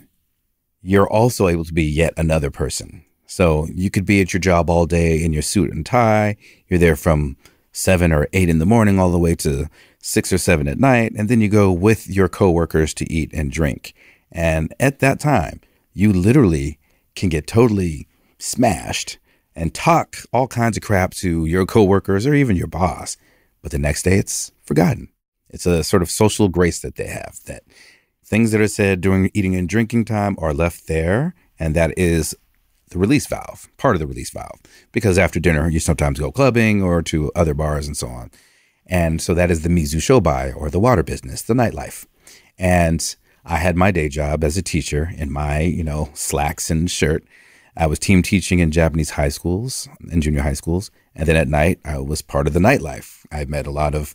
you're also able to be yet another person. So you could be at your job all day in your suit and tie. You're there from seven or eight in the morning all the way to six or seven at night. And then you go with your coworkers to eat and drink. And at that time, you literally can get totally smashed and talk all kinds of crap to your coworkers or even your boss. But the next day, it's forgotten. It's a sort of social grace that they have that things that are said during eating and drinking time are left there. And that is the release valve, part of the release valve, because after dinner, you sometimes go clubbing or to other bars and so on. And so that is the Mizu Shobai or the water business, the nightlife. And I had my day job as a teacher in my, you know, slacks and shirt. I was team teaching in Japanese high schools and junior high schools. And then at night, I was part of the nightlife. I met a lot of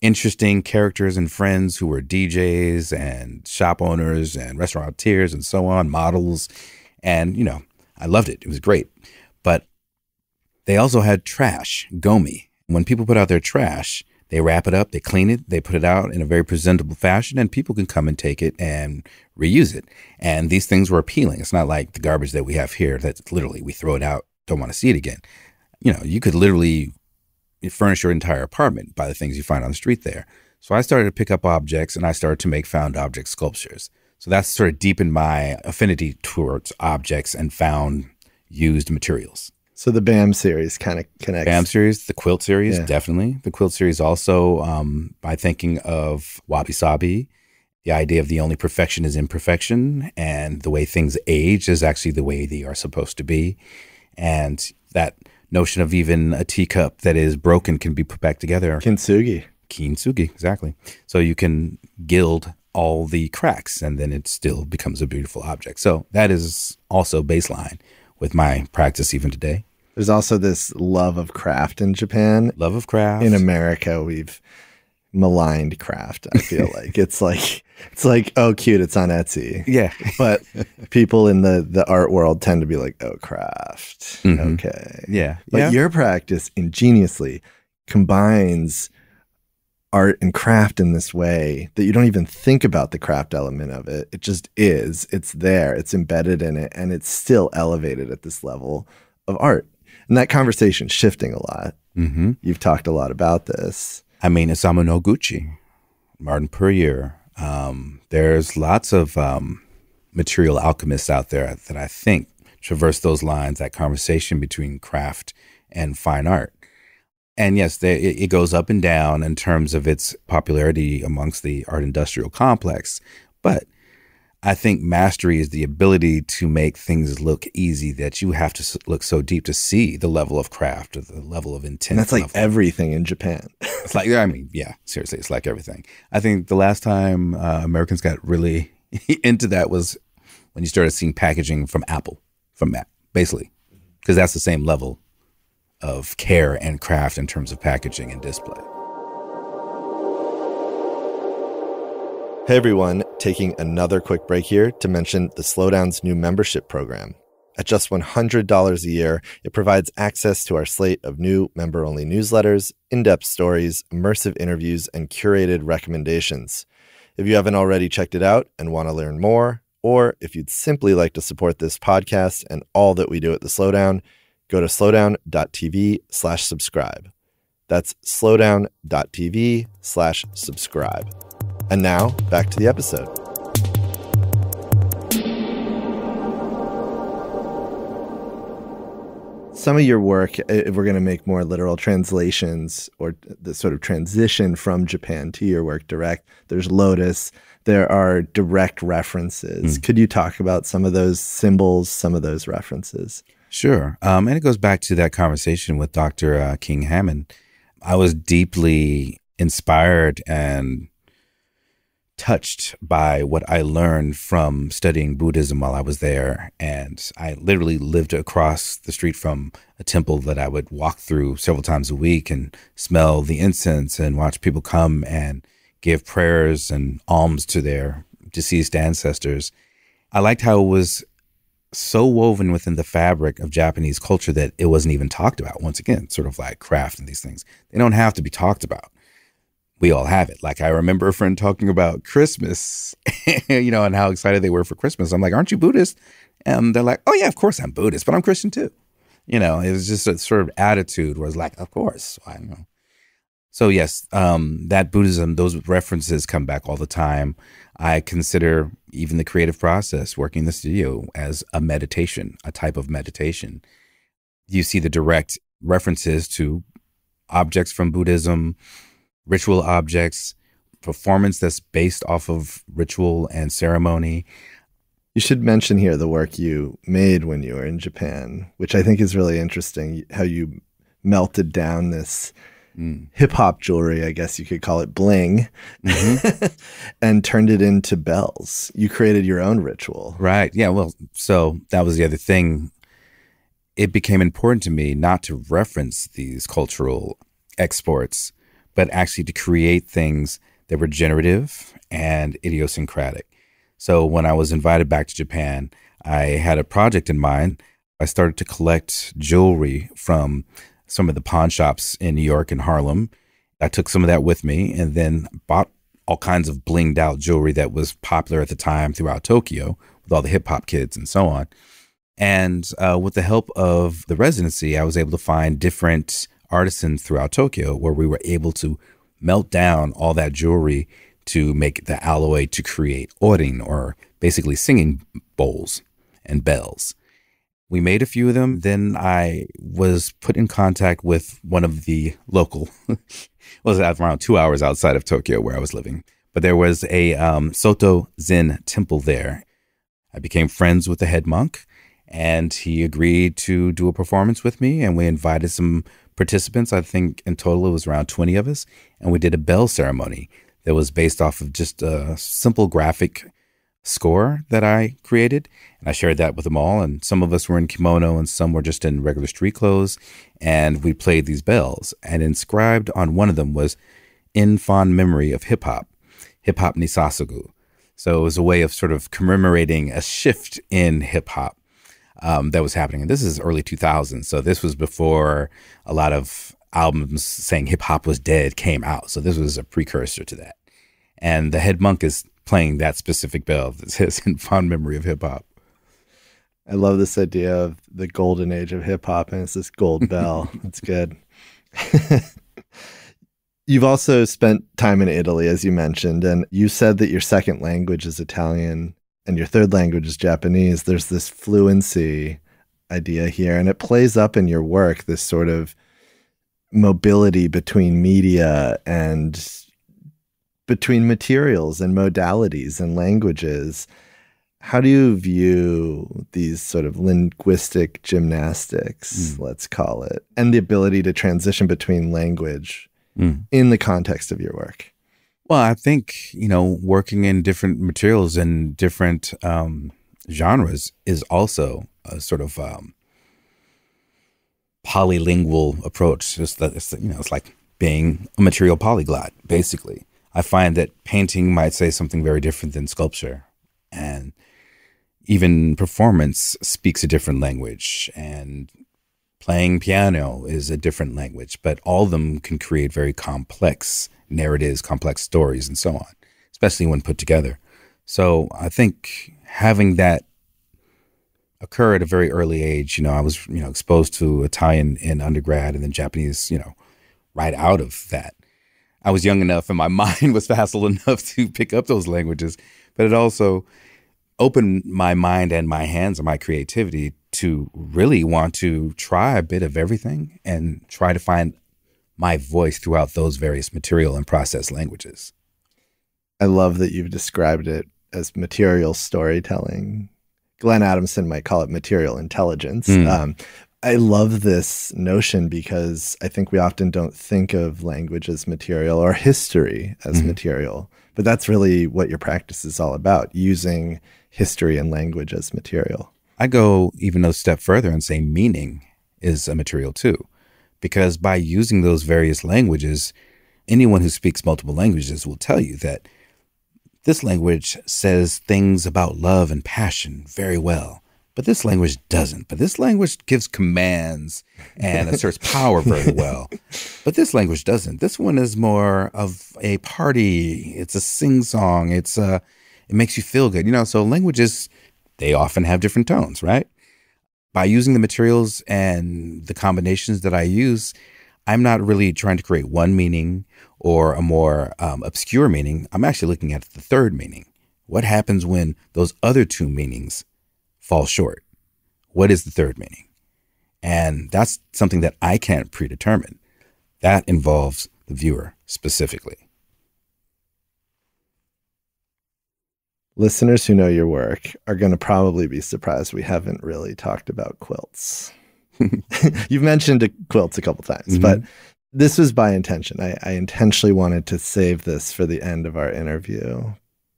interesting characters and friends who were DJs and shop owners and restaurateurs and so on, models. And, you know, I loved it. It was great. But they also had trash, gomi. When people put out their trash, they wrap it up, they clean it, they put it out in a very presentable fashion, and people can come and take it and reuse it. And these things were appealing. It's not like the garbage that we have here that literally we throw it out, don't want to see it again. You know, you could literally furnish your entire apartment by the things you find on the street there. So I started to pick up objects and I started to make found object sculptures. So that's sort of deepened my affinity towards objects and found used materials. So the BAM series kind of connects. BAM series, the quilt series, yeah. definitely. The quilt series also um, by thinking of wabi sabi, the idea of the only perfection is imperfection, and the way things age is actually the way they are supposed to be, and that notion of even a teacup that is broken can be put back together. Kintsugi. Kintsugi, exactly. So you can gild all the cracks and then it still becomes a beautiful object. So that is also baseline with my practice even today. There's also this love of craft in Japan. Love of craft. In America, we've maligned craft. I feel like it's like it's like oh cute, it's on Etsy. Yeah, but people in the the art world tend to be like oh craft. Mm-hmm. Okay, yeah. But yeah. your practice ingeniously combines art and craft in this way that you don't even think about the craft element of it. It just is. It's there. It's embedded in it, and it's still elevated at this level of art. And that conversation shifting a lot. Mm-hmm. You've talked a lot about this. I mean, Isamu Noguchi, Martin Puryear. Um, there's lots of um, material alchemists out there that I think traverse those lines, that conversation between craft and fine art. And yes, they, it goes up and down in terms of its popularity amongst the art industrial complex. But I think mastery is the ability to make things look easy that you have to look so deep to see the level of craft or the level of intent. And that's like everything in Japan. it's like, I mean, yeah, seriously, it's like everything. I think the last time uh, Americans got really into that was when you started seeing packaging from Apple, from Mac, basically, because that's the same level of care and craft in terms of packaging and display. Hey everyone, taking another quick break here to mention the Slowdown's new membership program. At just $100 a year, it provides access to our slate of new member only newsletters, in depth stories, immersive interviews, and curated recommendations. If you haven't already checked it out and want to learn more, or if you'd simply like to support this podcast and all that we do at the Slowdown, go to slowdown.tv slash subscribe. That's slowdown.tv slash subscribe. And now back to the episode. Some of your work, if we're going to make more literal translations or the sort of transition from Japan to your work direct, there's Lotus, there are direct references. Mm. Could you talk about some of those symbols, some of those references? Sure. Um, and it goes back to that conversation with Dr. Uh, King Hammond. I was deeply inspired and touched by what I learned from studying Buddhism while I was there. And I literally lived across the street from a temple that I would walk through several times a week and smell the incense and watch people come and give prayers and alms to their deceased ancestors. I liked how it was so woven within the fabric of Japanese culture that it wasn't even talked about. Once again, sort of like craft and these things. They don't have to be talked about. We all have it. Like I remember a friend talking about Christmas, you know, and how excited they were for Christmas. I'm like, aren't you Buddhist? And they're like, oh yeah, of course I'm Buddhist, but I'm Christian too. You know, it was just a sort of attitude where it's like, of course, I know. So yes, um, that Buddhism, those references come back all the time. I consider even the creative process, working in the studio, as a meditation, a type of meditation. You see the direct references to objects from Buddhism, ritual objects, performance that's based off of ritual and ceremony. You should mention here the work you made when you were in Japan, which I think is really interesting. How you melted down this mm. hip hop jewelry, I guess you could call it bling, mm-hmm. and turned it into bells. You created your own ritual. Right. Yeah. Well, so that was the other thing. It became important to me not to reference these cultural exports, but actually to create things that were generative and idiosyncratic. So when I was invited back to Japan, I had a project in mind. I started to collect jewelry from some of the pawn shops in New York and Harlem. I took some of that with me and then bought all kinds of blinged out jewelry that was popular at the time throughout Tokyo with all the hip hop kids and so on. And uh, with the help of the residency, I was able to find different artisans throughout Tokyo where we were able to melt down all that jewelry to make the alloy to create orin or basically singing bowls and bells. We made a few of them. Then I was put in contact with one of the local, was around two hours outside of Tokyo where I was living. But there was a um, Soto Zen temple there. I became friends with the head monk, and he agreed to do a performance with me. And we invited some participants. I think in total it was around 20 of us. And we did a bell ceremony that was based off of just a simple graphic score that I created. And I shared that with them all. And some of us were in kimono and some were just in regular street clothes. And we played these bells. And inscribed on one of them was in fond memory of hip hop, hip hop Nisasugu. So it was a way of sort of commemorating a shift in hip hop um, that was happening. And this is early 2000s. So this was before a lot of albums saying hip hop was dead came out. So this was a precursor to that. And the head monk is playing that specific bell that says in fond memory of hip hop. I love this idea of the golden age of hip hop, and it's this gold bell. it's good. You've also spent time in Italy, as you mentioned, and you said that your second language is Italian and your third language is Japanese. There's this fluency idea here, and it plays up in your work this sort of mobility between media and between materials and modalities and languages. How do you view these sort of linguistic gymnastics, mm. let's call it, and the ability to transition between language mm. in the context of your work? Well, I think, you know, working in different materials and different um, genres is also a sort of um, polylingual approach. It's, it's, you know, it's like being a material polyglot, basically. I find that painting might say something very different than sculpture. And even performance speaks a different language. And playing piano is a different language, but all of them can create very complex narratives, complex stories, and so on, especially when put together. So I think having that occur at a very early age, you know, I was, you know, exposed to Italian in undergrad and then Japanese, you know, right out of that. I was young enough and my mind was facile enough to pick up those languages, but it also opened my mind and my hands and my creativity to really want to try a bit of everything and try to find my voice throughout those various material and process languages. I love that you've described it as material storytelling. Glenn Adamson might call it material intelligence. Mm. Um, I love this notion because I think we often don't think of language as material or history as mm-hmm. material. But that's really what your practice is all about using history and language as material. I go even a step further and say meaning is a material too. Because by using those various languages, anyone who speaks multiple languages will tell you that This language says things about love and passion very well, but this language doesn't. But this language gives commands and asserts power very well. But this language doesn't. This one is more of a party. It's a sing song. It's a, it makes you feel good. You know, so languages, they often have different tones, right? By using the materials and the combinations that I use, I'm not really trying to create one meaning or a more um, obscure meaning. I'm actually looking at the third meaning. What happens when those other two meanings fall short? What is the third meaning? And that's something that I can't predetermine. That involves the viewer specifically. Listeners who know your work are going to probably be surprised we haven't really talked about quilts. You've mentioned quilts a couple times, mm-hmm. but this was by intention. I, I intentionally wanted to save this for the end of our interview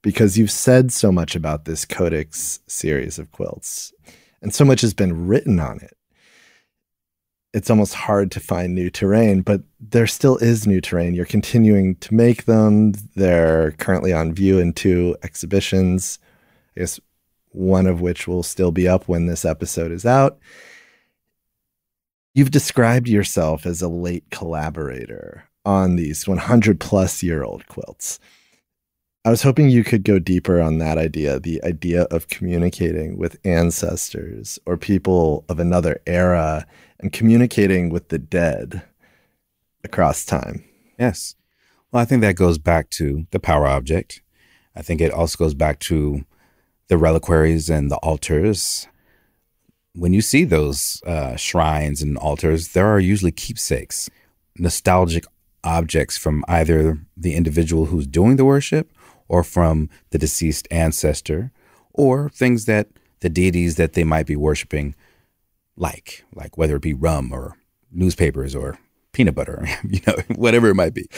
because you've said so much about this Codex series of quilts, and so much has been written on it. It's almost hard to find new terrain, but there still is new terrain. You're continuing to make them. They're currently on view in two exhibitions. I guess one of which will still be up when this episode is out. You've described yourself as a late collaborator on these 100 plus year old quilts. I was hoping you could go deeper on that idea the idea of communicating with ancestors or people of another era and communicating with the dead across time. Yes. Well, I think that goes back to the power object. I think it also goes back to the reliquaries and the altars when you see those uh, shrines and altars, there are usually keepsakes, nostalgic objects from either the individual who's doing the worship or from the deceased ancestor, or things that the deities that they might be worshiping like, like whether it be rum or newspapers or peanut butter, you know, whatever it might be.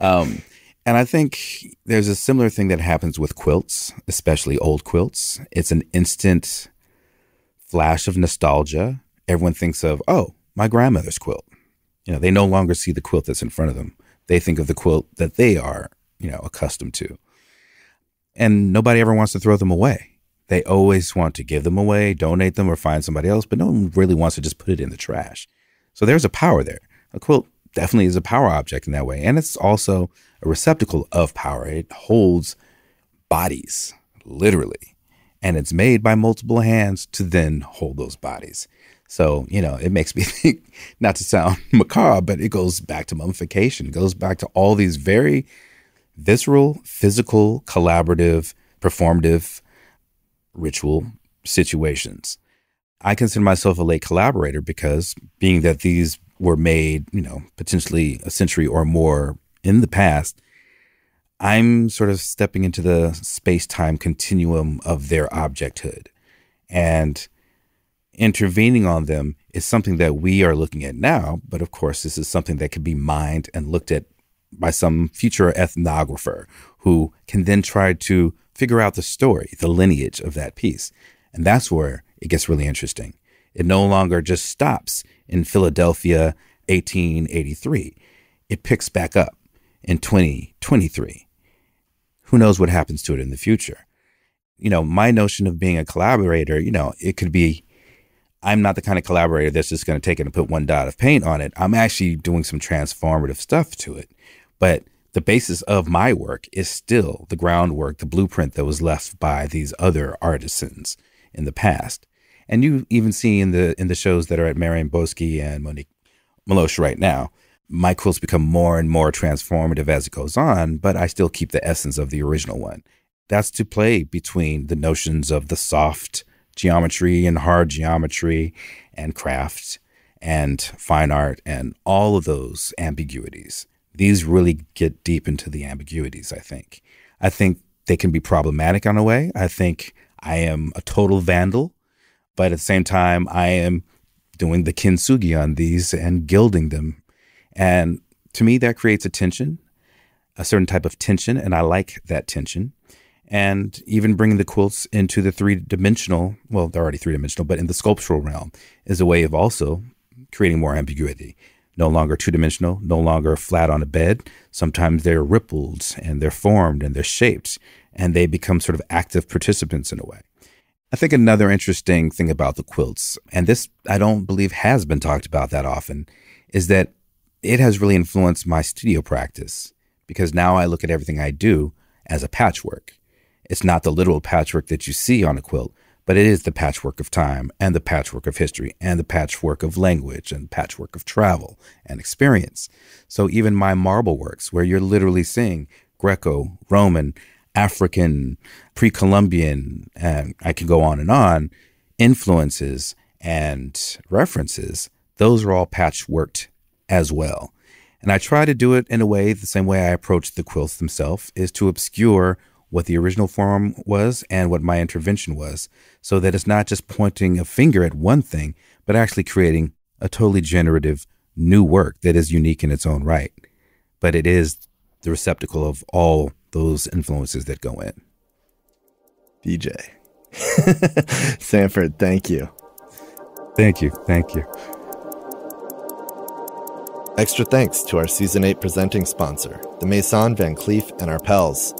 Um, and I think there's a similar thing that happens with quilts, especially old quilts. It's an instant flash of nostalgia, everyone thinks of, oh, my grandmother's quilt. You know, they no longer see the quilt that's in front of them. They think of the quilt that they are, you know, accustomed to. And nobody ever wants to throw them away. They always want to give them away, donate them, or find somebody else, but no one really wants to just put it in the trash. So there's a power there. A quilt definitely is a power object in that way. And it's also a receptacle of power. It holds bodies, literally and it's made by multiple hands to then hold those bodies. So, you know, it makes me think, not to sound macabre, but it goes back to mummification, it goes back to all these very visceral, physical, collaborative, performative ritual situations. I consider myself a late collaborator because being that these were made, you know, potentially a century or more in the past, I'm sort of stepping into the space time continuum of their objecthood. And intervening on them is something that we are looking at now. But of course, this is something that can be mined and looked at by some future ethnographer who can then try to figure out the story, the lineage of that piece. And that's where it gets really interesting. It no longer just stops in Philadelphia 1883. It picks back up in 2023 who knows what happens to it in the future. You know, my notion of being a collaborator, you know, it could be I'm not the kind of collaborator that's just going to take it and put one dot of paint on it. I'm actually doing some transformative stuff to it. But the basis of my work is still the groundwork, the blueprint that was left by these other artisans in the past. And you even see in the in the shows that are at Marianne Boesky and Monique Meloche right now, my quilts become more and more transformative as it goes on, but I still keep the essence of the original one. That's to play between the notions of the soft geometry and hard geometry and craft and fine art and all of those ambiguities. These really get deep into the ambiguities, I think. I think they can be problematic on a way. I think I am a total vandal, but at the same time, I am doing the kintsugi on these and gilding them and to me, that creates a tension, a certain type of tension. And I like that tension. And even bringing the quilts into the three dimensional, well, they're already three dimensional, but in the sculptural realm is a way of also creating more ambiguity. No longer two dimensional, no longer flat on a bed. Sometimes they're rippled and they're formed and they're shaped and they become sort of active participants in a way. I think another interesting thing about the quilts, and this I don't believe has been talked about that often, is that it has really influenced my studio practice because now I look at everything I do as a patchwork. It's not the literal patchwork that you see on a quilt, but it is the patchwork of time and the patchwork of history and the patchwork of language and patchwork of travel and experience. So even my marble works, where you're literally seeing Greco, Roman, African, pre Columbian, and I can go on and on, influences and references, those are all patchworked as well. And I try to do it in a way, the same way I approach the quilts themselves, is to obscure what the original form was and what my intervention was, so that it's not just pointing a finger at one thing, but actually creating a totally generative new work that is unique in its own right. But it is the receptacle of all those influences that go in. DJ. Sanford, thank you. Thank you. Thank you. Extra thanks to our Season 8 presenting sponsor, the Maison Van Cleef and Arpels.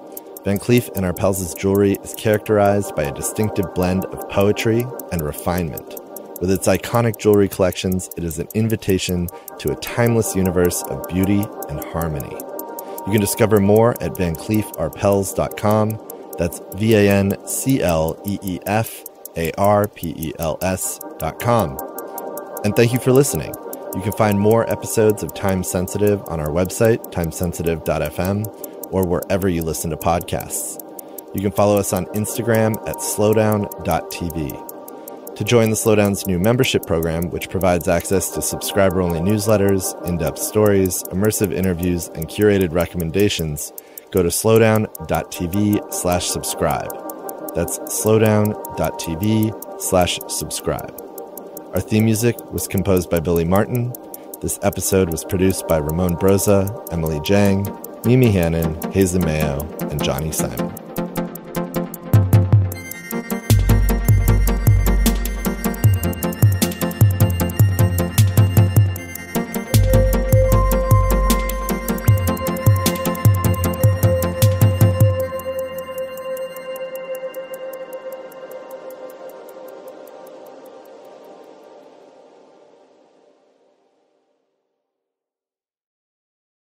Van Cleef and Arpels' jewelry is characterized by a distinctive blend of poetry and refinement. With its iconic jewelry collections, it is an invitation to a timeless universe of beauty and harmony. You can discover more at vancleefarpels.com. That's V A N C L E E F A R P E L S.com. And thank you for listening. You can find more episodes of Time Sensitive on our website, timesensitive.fm or wherever you listen to podcasts. You can follow us on Instagram at slowdown.tv. To join the Slowdown's new membership program, which provides access to subscriber only newsletters, in depth stories, immersive interviews, and curated recommendations, go to slowdown.tv slash subscribe. That's slowdown.tv slash subscribe. Our theme music was composed by Billy Martin. This episode was produced by Ramon Broza, Emily Jang, Mimi Hannon, Hazen Mayo, and Johnny Simon.